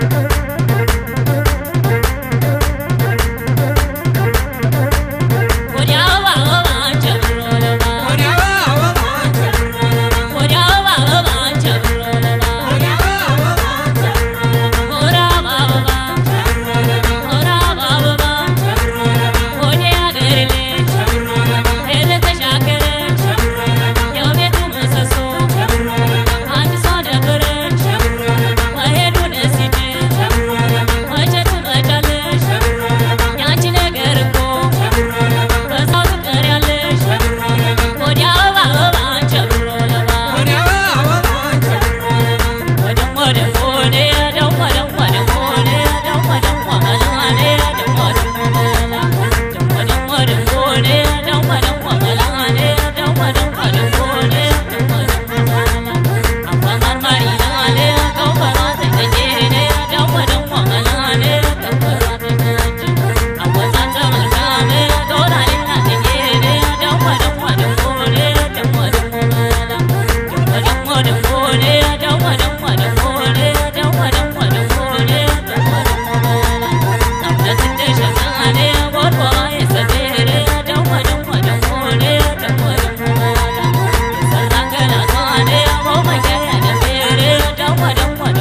Thank I don't want